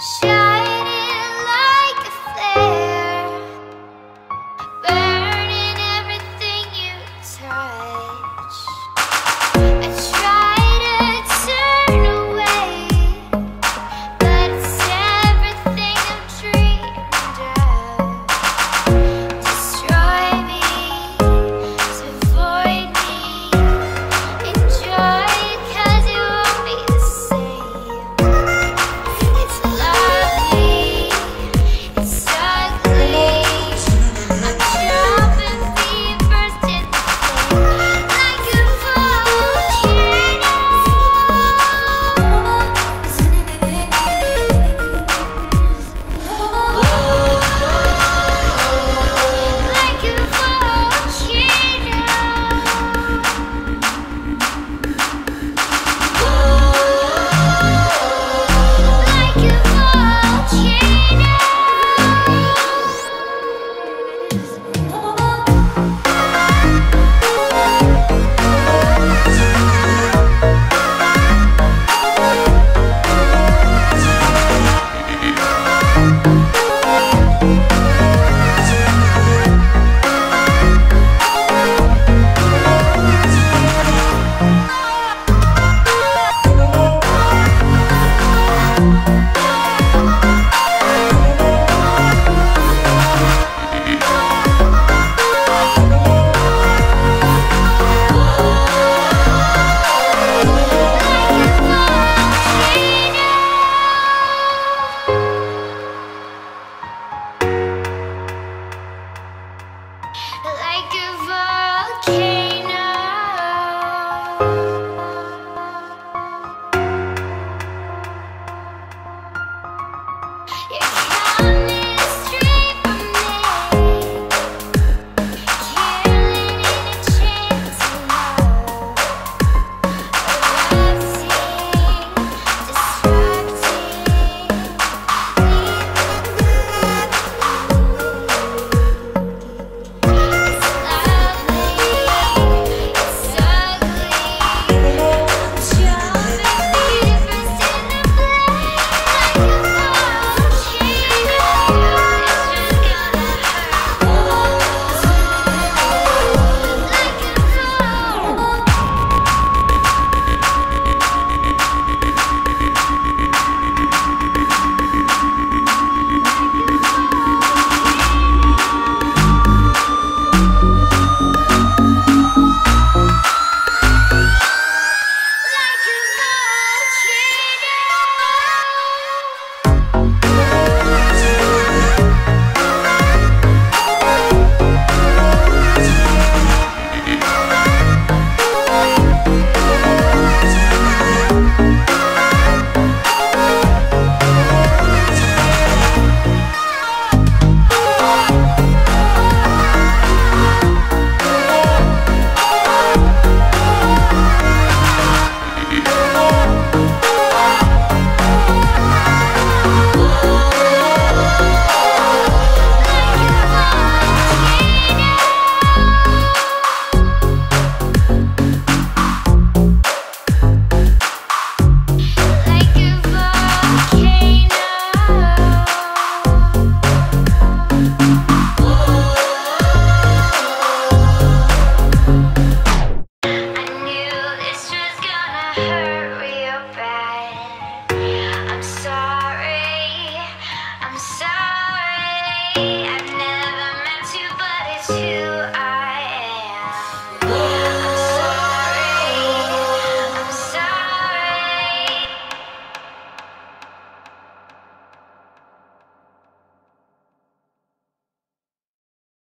下。